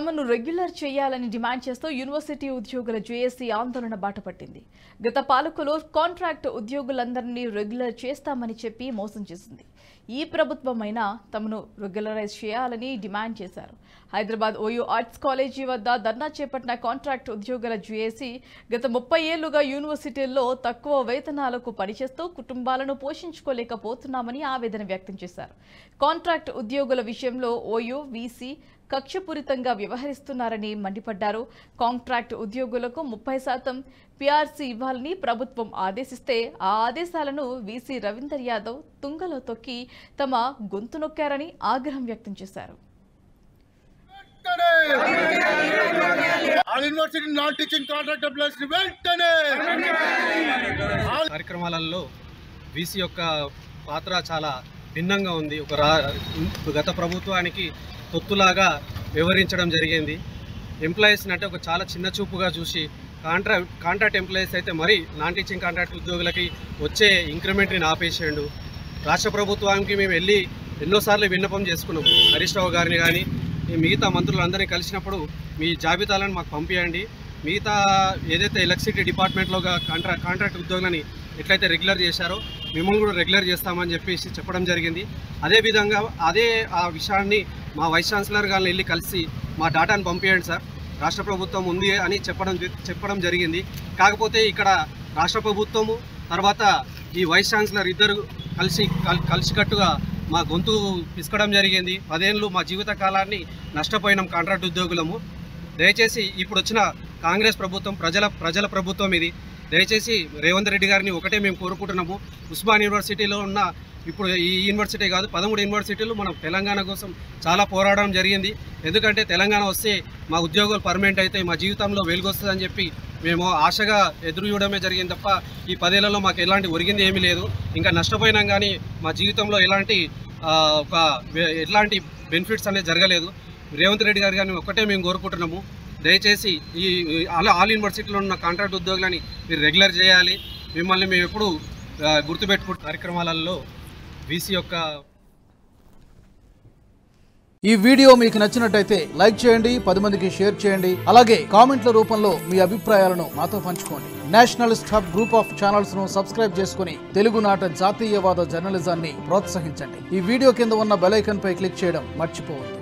తమను రెగ్యులర్ చేయాలని డిమాండ్ చేస్తూ యూనివర్సిటీ ఉద్యోగుల జేఏసీ ఆందోళన బాటపట్టింది గత పాలకులు కాంట్రాక్ట్ ఉద్యోగులందరినీ రెగ్యులర్ చేస్తామని చెప్పి మోసం చేసింది. ఈ ప్రభుత్వమైనా తమను రెగ్యులరైజ్ చేయాలని డిమాండ్ చేశారు. హైదరాబాద్ ఓయూ ఆర్ట్స్ కాలేజీ వద్ద ధర్నా చేపట్టిన కాంట్రాక్ట్ ఉద్యోగుల జేఏసీ గత ముప్పై ఏళ్ళుగా యూనివర్సిటీల్లో తక్కువ వేతనాలకు పనిచేస్తూ కుటుంబాలను పోషించుకోలేకపోతున్నామని ఆవేదన వ్యక్తం చేశారు. కాంట్రాక్ట్ ఉద్యోగుల విషయంలో ఓయూ వీసీ కక్షపూరితంగా వ్యవహరిస్తున్నారని మండిపడ్డారు. కాంట్రాక్ట్ ఉద్యోగులకు ముప్పై శాతం పీఆర్సీ ఇవ్వాలని ప్రభుత్వం ఆదేశిస్తే ఆ ఆదేశాలను వీసీ రవీందర్ యాదవ్ తుంగలో తొక్కి తమ గొంతు నొక్కారని ఆగ్రహం వ్యక్తం చేశారు. All university non teaching contract employees వెంటనే కార్యక్రమాలలో వీసీ యొక్క పాత్ర చాలా భిన్నంగా ఉంది. ఒక రా గత ప్రభుత్వానికి తొత్తులాగా వివరించడం జరిగింది. ఎంప్లాయీస్ని అంటే ఒక చాలా చిన్న చూపుగా చూసి కాంట్రా కాంట్రాక్ట్ ఎంప్లాయీస్ అయితే మరి నాన్ టీచింగ్ కాంట్రాక్ట్ ఉద్యోగులకి వచ్చే ఇంక్రిమెంట్ని ఆపేసేయండు రాష్ట్ర ప్రభుత్వానికి మేము వెళ్ళి ఎన్నోసార్లు విన్నపం చేసుకున్నాం. హరీష్ రావు గారిని కానీ మిగతా మంత్రులందరినీ కలిసినప్పుడు మీ జాబితాలను మాకు పంపించండి మిగతా ఏదైతే ఎలక్ట్రిసిటీ డిపార్ట్మెంట్లో కాంట్రా కాంట్రాక్ట్ ఉద్యోగులని ఎట్లయితే రెగ్యులర్ చేశారో మిమ్మల్ని కూడా రెగ్యులర్ చేస్తామని చెప్పేసి చెప్పడం జరిగింది. అదేవిధంగా అదే ఆ విషయాన్ని మా వైస్ ఛాన్సలర్ గారిని వెళ్ళి కలిసి మా డాటాను పంపించండి సార్. రాష్ట్ర ప్రభుత్వం ఉంది అని చెప్పడం చెప్పడం జరిగింది. కాకపోతే ఇక్కడ రాష్ట్ర ప్రభుత్వము తర్వాత ఈ వైస్ ఛాన్సలర్ ఇద్దరు కలిసి కలిసికట్టుగా మా గొంతు పిసకడం జరిగింది. పదేళ్ళు మా జీవిత కాలాన్ని నష్టపోయినాం కాంట్రాక్ట్ ఉద్యోగులము. దయచేసి ఇప్పుడు వచ్చిన కాంగ్రెస్ ప్రభుత్వం ప్రజల ప్రజల ప్రభుత్వం ఇది. దయచేసి రేవంత్ రెడ్డి గారిని ఒకటే మేము కోరుకుంటున్నాము. ఉస్మాన్ యూనివర్సిటీలో ఉన్న ఇప్పుడు ఈ యూనివర్సిటీ కాదు పదమూడు యూనివర్సిటీలు మనం తెలంగాణ కోసం చాలా పోరాడడం జరిగింది. ఎందుకంటే తెలంగాణ వస్తే మా ఉద్యోగాలు పర్మనెంట్ అయితే మా జీవితంలో వెలుగొస్తుందని చెప్పి మేము ఆశగా ఎదురు చూడడమే జరిగింది తప్ప ఈ పదేళ్ళలో మాకు ఎలాంటి ఒరిగింది ఏమీ లేదు. ఇంకా నష్టపోయినాం కానీ మా జీవితంలో ఎలాంటి ఒక ఎలాంటి బెనిఫిట్స్ అనేది జరగలేదు. రేవంత్ రెడ్డి గారు కానీ ఒక్కటే మేము కోరుకుంటున్నాము. దయచేసి ఈ ఆల్ యూనివర్సిటీలో ఉన్న కాంట్రాక్ట్ ఉద్యోగులని మీరు రెగ్యులర్ చేయాలి. మిమ్మల్ని మేము ఎప్పుడు గుర్తుపెట్టుకుంటు కార్యక్రమాలలో వీసీ యొక్క ఈ వీడియో మీకు నచ్చినట్టయితే లైక్ చేయండి పది మందికి షేర్ చేయండి. అలాగే కామెంట్ల రూపంలో మీ అభిప్రాయాలను మాతో పంచుకోండి. నేషనలిస్ట్ హబ్ గ్రూప్ ఆఫ్ ఛానల్స్ను సబ్స్క్రైబ్ చేసుకుని తెలుగునాట జాతీయవాద జర్నలిజాన్ని ప్రోత్సహించండి. ఈ వీడియో కింద ఉన్న బెలైకన్ పై క్లిక్ చేయడం మర్చిపోవద్దు.